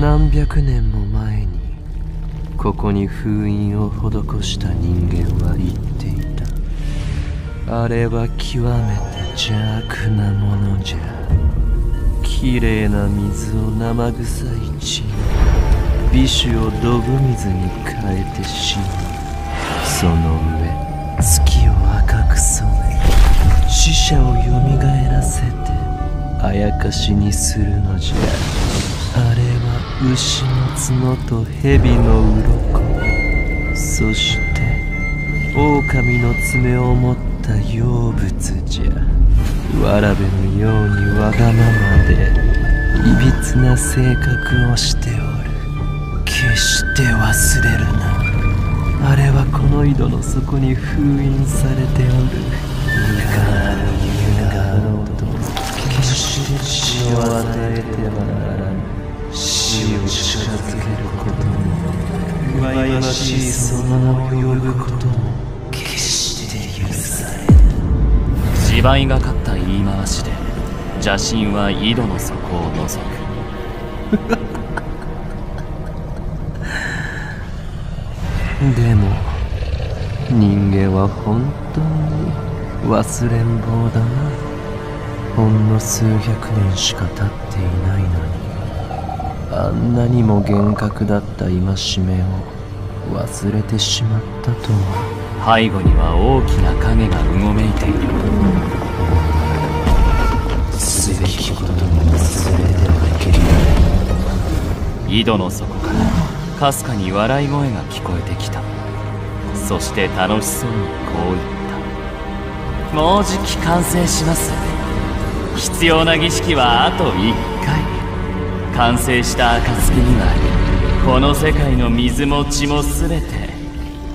何百年も前にここに封印を施した人間は言っていた。あれは極めて邪悪なものじゃ。綺麗な水を生臭い血。に美酒をドブ水に変えてしまうその上月を赤く染め。死者を蘇らせてあやかしにするのじゃ。牛の角と蛇の鱗そして狼の爪を持った妖物じゃ。わらべのようにわがままでいびつな性格をしておる。決して忘れるな。あれはこの井戸の底に封印されておる。いかなるづけることも忌ましいその名を呼ぶことも決して許されぬ芝居がかった言い回しで邪神は井戸の底を覗く。でも人間は本当に忘れん坊だな。ほんの数百年しか経っていないのに。あんなにも厳格だった戒めを忘れてしまったとは。背後には大きな影がうごめいているすべきことも忘れてはいけない井戸の底から。かすかに笑い声が聞こえてきた。そして楽しそうにこう言った。もうじき完成します。必要な儀式はあと1回。完成した暁にはこの世界の水も血も全て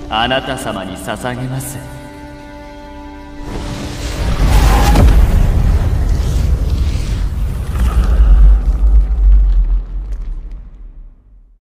あなた様に捧げます。